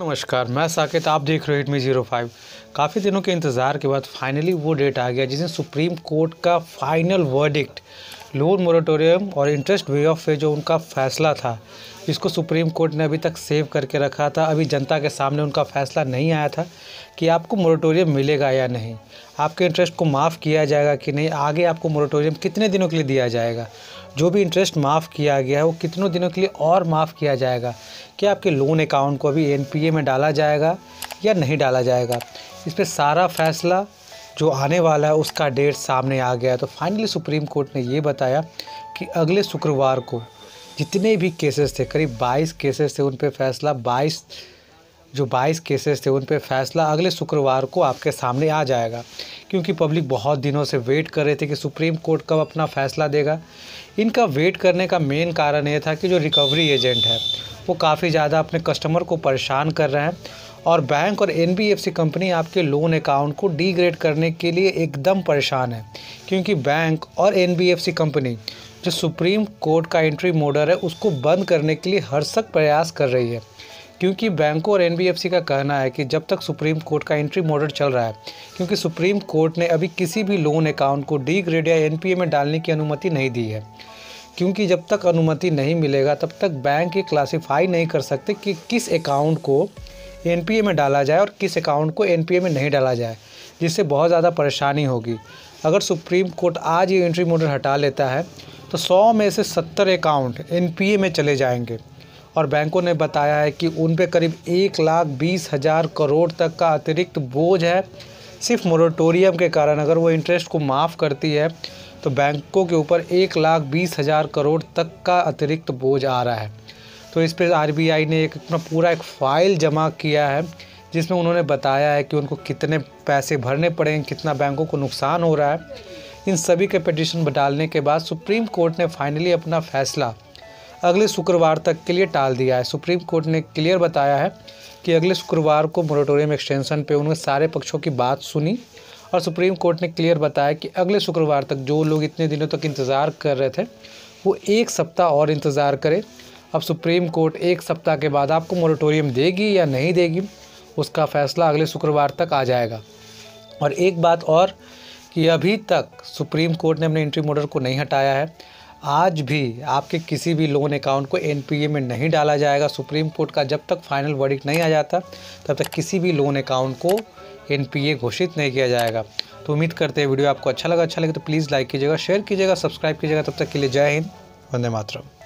नमस्कार, मैं साकेत, आप देख रहे हो हिटमी ज़ीरो फाइव काफ़ी दिनों के इंतज़ार के बाद फाइनली वो डेट आ गया जिसमें सुप्रीम कोर्ट का फाइनल वर्डिक्ट लोन मोरेटोरियम और इंटरेस्ट वे ऑफ़ पे जो उनका फैसला था, इसको सुप्रीम कोर्ट ने अभी तक सेव करके रखा था। अभी जनता के सामने उनका फैसला नहीं आया था कि आपको मोरेटोरियम मिलेगा या नहीं। आपके इंटरेस्ट को माफ़ किया जाएगा कि नहीं, आगे आपको मोरेटोरियम कितने दिनों के लिए दिया जाएगा? जो भी इंटरेस्ट माफ़ किया गया है, वो कितनों दिनों के लिए और माफ़ किया जाएगा? क्या आपके लोन अकाउंट को अभी एन में डाला जाएगा या नहीं डाला जाएगा? इस पर सारा फैसला जो आने वाला है, उसका डेट सामने आ गया तो फाइनली सुप्रीम कोर्ट ने ये बताया कि अगले शुक्रवार को जितने भी केसेस थे, करीब 22 केसेस थे उन पे फैसला 22 जो 22 केसेस थे उन पे फैसला अगले शुक्रवार को आपके सामने आ जाएगा। क्योंकि पब्लिक बहुत दिनों से वेट कर रहे थे कि सुप्रीम कोर्ट कब अपना फैसला देगा। इनका वेट करने का मेन कारण ये था कि जो रिकवरी एजेंट है, वो काफ़ी ज़्यादा अपने कस्टमर को परेशान कर रहे हैं। और बैंक और एनबीएफसी कंपनी आपके लोन अकाउंट को डीग्रेड करने के लिए एकदम परेशान है, क्योंकि बैंक और एनबीएफसी कंपनी जो सुप्रीम कोर्ट का एंट्री मोडर है, उसको बंद करने के लिए हर सक प्रयास कर रही है। क्योंकि बैंकों और एनबीएफसी का कहना है कि जब तक सुप्रीम कोर्ट का एंट्री मॉडल चल रहा है, क्योंकि सुप्रीम कोर्ट ने अभी किसी भी लोन अकाउंट को डी ग्रेड या एनपीए में डालने की अनुमति नहीं दी है। क्योंकि जब तक अनुमति नहीं मिलेगा, तब तक बैंक ये क्लासीफाई नहीं कर सकते कि किस अकाउंट को एनपीए में डाला जाए और किस अकाउंट को एनपीए में नहीं डाला जाए, जिससे बहुत ज़्यादा परेशानी होगी। अगर सुप्रीम कोर्ट आज ये एंट्री मॉडल हटा लेता है तो 100 में से 70 अकाउंट एनपीए में चले जाएँगे। और बैंकों ने बताया है कि उन पर करीब एक लाख बीस हज़ार करोड़ तक का अतिरिक्त बोझ है। सिर्फ़ मोरेटोरियम के कारण अगर वो इंटरेस्ट को माफ़ करती है तो बैंकों के ऊपर एक लाख बीस हज़ार करोड़ तक का अतिरिक्त बोझ आ रहा है। तो इस पर आरबीआई ने एक अपना पूरा एक फ़ाइल जमा किया है, जिसमें उन्होंने बताया है कि उनको कितने पैसे भरने पड़ेंगे कितना बैंकों को नुकसान हो रहा है। इन सभी के पिटिशन डालने के बाद सुप्रीम कोर्ट ने फाइनली अपना फैसला अगले शुक्रवार तक के लिए टाल दिया है। सुप्रीम कोर्ट ने क्लियर बताया है कि अगले शुक्रवार को मोरेटोरियम एक्सटेंशन पे उन्होंने सारे पक्षों की बात सुनी और सुप्रीम कोर्ट ने क्लियर बताया कि अगले शुक्रवार तक जो लोग इतने दिनों तक इंतज़ार कर रहे थे, वो एक सप्ताह और इंतज़ार करें। अब सुप्रीम कोर्ट एक सप्ताह के बाद आपको मोरेटोरियम देगी या नहीं देगी, उसका फ़ैसला अगले शुक्रवार तक आ जाएगा। और एक बात और कि अभी तक सुप्रीम कोर्ट ने अपने इंट्री मोडर को नहीं हटाया है। आज भी आपके किसी भी लोन अकाउंट को एनपीए में नहीं डाला जाएगा। सुप्रीम कोर्ट का जब तक फाइनल वर्डिक नहीं आ जाता, तब तक किसी भी लोन अकाउंट को एनपीए घोषित नहीं किया जाएगा। तो उम्मीद करते हैं वीडियो आपको अच्छा लगा। अच्छा लगे तो प्लीज़ लाइक कीजिएगा शेयर कीजिएगा सब्सक्राइब कीजिएगा। तब तक के लिए जय हिंद, वंदे मातरम।